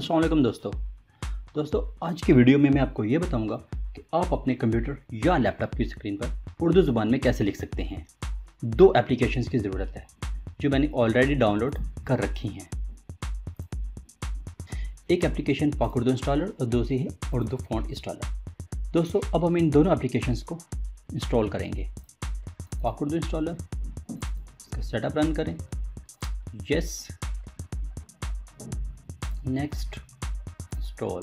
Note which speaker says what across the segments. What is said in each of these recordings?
Speaker 1: असलम दोस्तों। दोस्तों, आज की वीडियो में मैं आपको ये बताऊँगा कि आप अपने कंप्यूटर या लैपटॉप की स्क्रीन पर उर्दू ज़ुबान में कैसे लिख सकते हैं। दो एप्लीकेशंस की ज़रूरत है, जो मैंने ऑलरेडी डाउनलोड कर रखी हैं। एक एप्लीकेशन पाक उर्दू इंस्टॉलर और दूसरी है उर्दू फॉन्ट इंस्टॉलर दोस्तों, अब हम इन दोनों एप्लीकेशंस को इंस्टॉल करेंगे। Pak Urdu installer setup run करें। Yes next install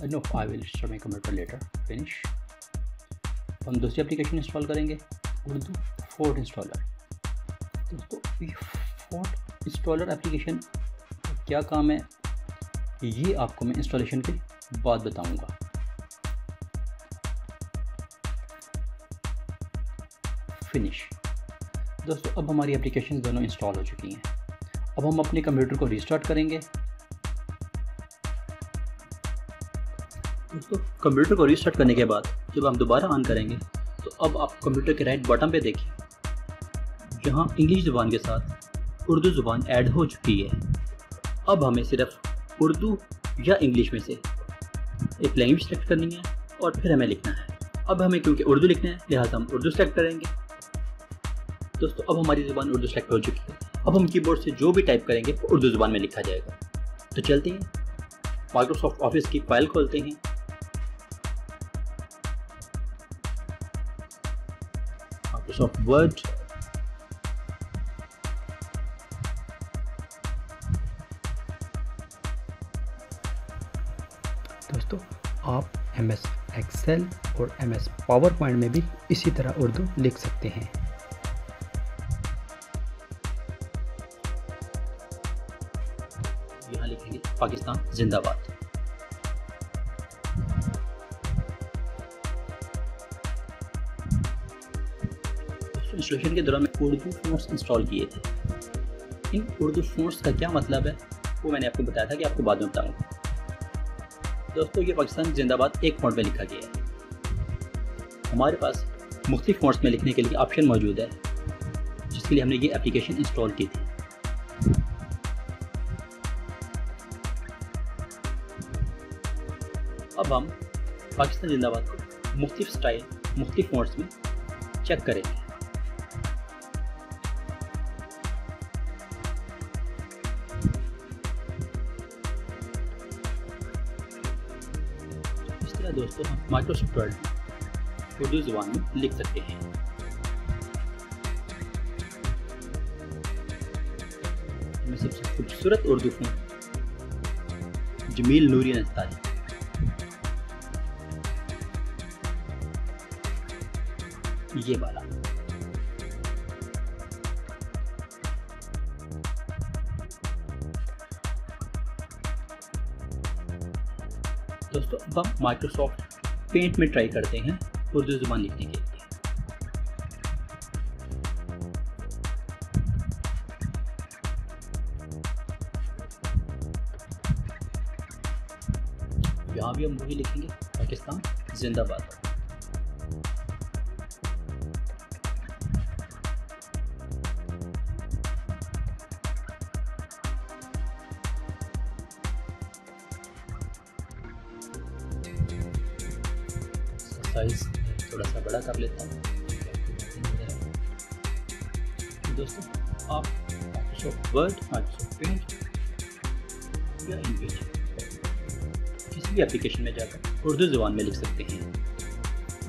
Speaker 1: uh, no I will install my computer later. Finish. हम दूसरी एप्लीकेशन इंस्टॉल करेंगे। उर्दू फोर्ट इंस्टॉलर दोस्तों ये फोर्ट इंस्टॉलर एप्लीकेशन क्या काम है? ये आपको मैं इंस्टॉलेशन के बाद बताऊँगा। फिनिश दोस्तों अब हमारी एप्लीकेशन दोनों इंस्टॉल हो चुकी हैं। अब हम अपने कंप्यूटर को रिस्टार्ट करेंगे। दोस्तों, कंप्यूटर को रिस्टार्ट करने के बाद जब हम दोबारा ऑन करेंगे तो अब आप कंप्यूटर के राइट बटन पे देखिए, जहाँ इंग्लिश ज़ुबान के साथ उर्दू ज़ुबान ऐड हो चुकी है। अब हमें सिर्फ़ उर्दू या इंग्लिश में से एक लैंग्वेज सेलेक्ट करनी है और फिर हमें लिखना है। अब हमें क्योंकि उर्दू लिखना है, लिहाजा हम उर्दू सेलेक्ट करेंगे। दोस्तों, अब हमारी ज़ुबान उर्दू सेलेक्ट हो चुकी है। अब हम कीबोर्ड से जो भी टाइप करेंगे, वो उर्दू ज़ुबान में लिखा जाएगा। तो चलते हैं। माइक्रोसॉफ्ट ऑफ़िस की फ़ाइल खोलते हैं। माइक्रोसॉफ्ट वर्ड दोस्तों, आप एम एस एक्सेल और एम एस पावर पॉइंट में भी इसी तरह उर्दू लिख सकते हैं। पाकिस्तान, जिंदाबाद। इंस्टॉलेशन के दौरान मैं उर्दू फोर्स इंस्टॉल किए थे। इन उर्दू फोर्स का क्या मतलब है, वो मैंने आपको बताया था कि आपको बाद में बताऊँगा। दोस्तों, ये पाकिस्तान, जिंदाबाद एक फॉन्ट में लिखा गया है। हमारे पास मुख्तलिफ़ फॉन्ट्स में लिखने के लिए ऑप्शन मौजूद है, जिसके लिए हमने ये एप्लीकेशन इंस्टॉल की थी। अब हम पाकिस्तान जिंदाबाद को मुख्तफ स्टाइल मुख्तफ फॉन्ट्स में चेक करेंगे। इस तरह दोस्तों हम माइक्रोसॉफ्ट वर्ड उर्दू ज़ुबान में लिख सकते हैं। सबसे खूबसूरत उर्दू फ़ोन जमील नूरी नस्तानी ये वाला दोस्तों, अब हम माइक्रोसॉफ्ट पेंट में ट्राई करते हैं उर्दू ज़ुबान लिखने के लिए। यहाँ भी हम वही लिखेंगे, पाकिस्तान, जिंदाबाद। साइज़ थोड़ा सा बड़ा कर लेता हूँ। दोस्तों, आप वर्ड पेंट या इंग्लिश किसी भी एप्लीकेशन में जाकर उर्दू ज़बान में लिख सकते हैं।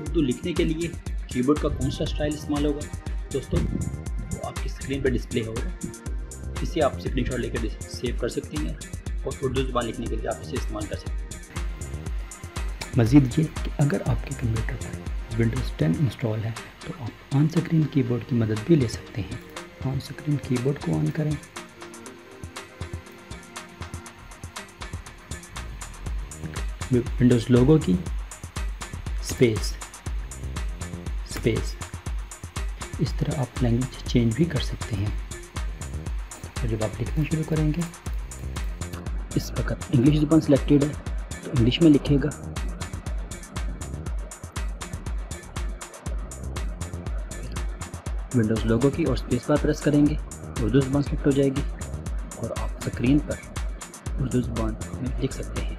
Speaker 1: उर्दू लिखने के लिए कीबोर्ड का कौन सा स्टाइल इस्तेमाल होगा? दोस्तों, वो आपकी स्क्रीन पर डिस्प्ले होगा। इसे आप स्क्रीन शॉट लेकर सेव कर सकते हैं और उर्दू ज़बान लिखने के लिए आप इसे इस्तेमाल कर सकते हैं। मज़ीद ये कि अगर आपके कंप्यूटर पर विंडोज़ 10 इंस्टॉल है तो आप ऑन स्क्रीन कीबोर्ड की मदद भी ले सकते हैं। ऑन स्क्रीन कीबोर्ड को ऑन करें। विंडोज़ लोगो की स्पेस स्पेस इस तरह आप लैंग्वेज चेंज भी कर सकते हैं। और जब आप लिखना शुरू करेंगे, इस वक्त इंग्लिश ज़ुबान सिलेक्टेड है तो इंग्लिश में लिखेगा विंडोज़ लोगो की और स्पेस बार प्रेस करेंगे उर्दू ज़ुबान सेलेक्ट हो जाएगी और आप स्क्रीन पर उर्दू ज़ुबान में लिख सकते हैं।